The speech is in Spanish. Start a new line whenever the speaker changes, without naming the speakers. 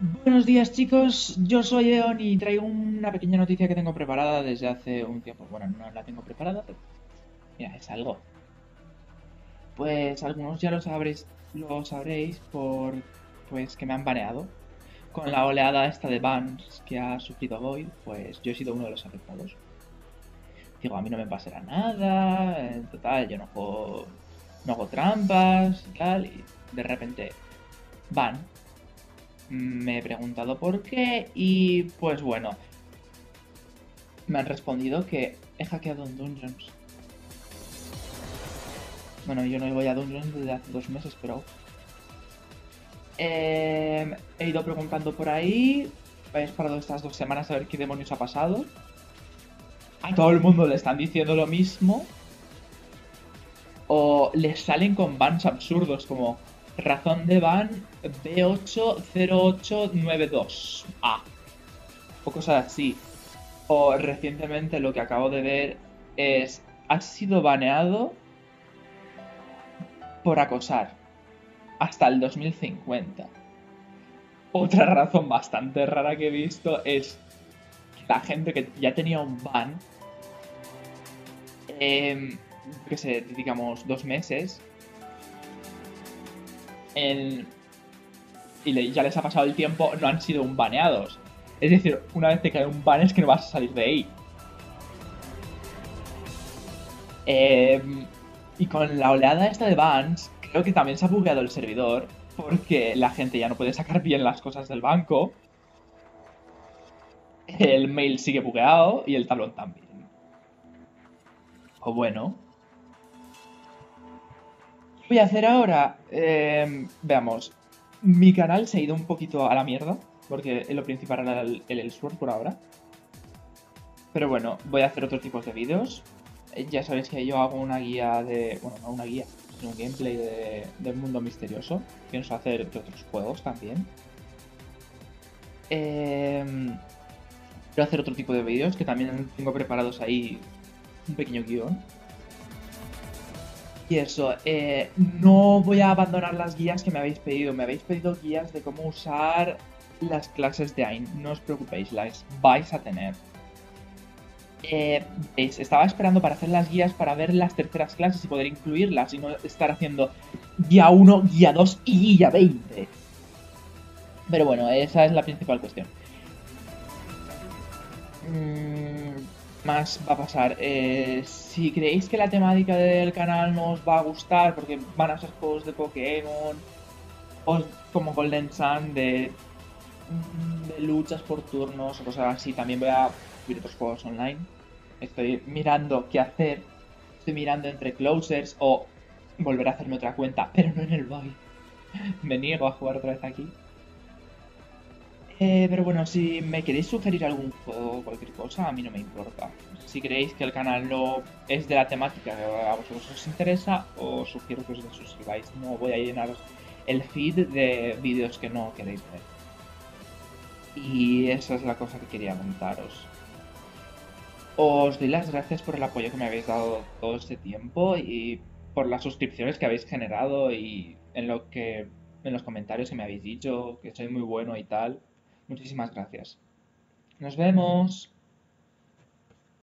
Buenos días chicos, yo soy Eon y traigo una pequeña noticia que tengo preparada desde hace un tiempo. Bueno, no la tengo preparada, pero mira, es algo. Pues algunos ya lo sabréis, lo sabréis por pues que me han baneado. Con la oleada esta de bans que ha sufrido Void, pues yo he sido uno de los afectados. Digo, a mí no me pasará nada, en total, yo no juego, no hago trampas y tal, y de repente van me he preguntado por qué y pues bueno, me han respondido que he hackeado un Dungeons. Bueno, yo no voy a Dungeons desde hace dos meses, pero... Eh, he ido preguntando por ahí, he esperado estas dos semanas a ver qué demonios ha pasado. A todo el mundo le están diciendo lo mismo. O les salen con bans absurdos como Razón de ban B80892A. O cosas así. O recientemente lo que acabo de ver es. Has sido baneado por acosar. Hasta el 2050. Otra razón bastante rara que he visto es la gente que ya tenía un ban. Eh, que sé, digamos, dos meses y ya les ha pasado el tiempo, no han sido un baneados. Es decir, una vez te cae un ban es que no vas a salir de ahí. Em, y con la oleada esta de bans, creo que también se ha bugueado el servidor porque la gente ya no puede sacar bien las cosas del banco. El mail sigue bugueado y el talón también. O bueno, voy a hacer ahora? Em, veamos. Mi canal se ha ido un poquito a la mierda, porque lo principal era el, el por ahora. Pero bueno, voy a hacer otro tipo de vídeos. Eh, ya sabéis que yo hago una guía de... Bueno, no una guía, sino un gameplay de, del mundo misterioso. Pienso hacer de otros juegos también. Eh, voy a hacer otro tipo de vídeos que también tengo preparados ahí un pequeño guion y eso, eh, no voy a abandonar las guías que me habéis pedido. Me habéis pedido guías de cómo usar las clases de AIN. No os preocupéis, las vais a tener. Eh, estaba esperando para hacer las guías para ver las terceras clases y poder incluirlas y no estar haciendo guía 1, guía 2 y guía 20. Pero bueno, esa es la principal cuestión. Mmm más va a pasar. Eh, si creéis que la temática del canal no os va a gustar, porque van a ser juegos de Pokémon, o como Golden Sun, de, de luchas por turnos o cosas así, también voy a subir otros juegos online. Estoy mirando qué hacer. Estoy mirando entre closers o volver a hacerme otra cuenta, pero no en el Void. Me niego a jugar otra vez aquí. Eh, pero bueno, si me queréis sugerir algún juego o cualquier cosa, a mí no me importa. Si creéis que el canal no es de la temática que a vosotros os interesa, os sugiero que os suscribáis. No voy a llenaros el feed de vídeos que no queréis ver. Y esa es la cosa que quería contaros. Os doy las gracias por el apoyo que me habéis dado todo este tiempo y por las suscripciones que habéis generado y en lo que en los comentarios que me habéis dicho que soy muy bueno y tal. Muchísimas gracias. Nos vemos.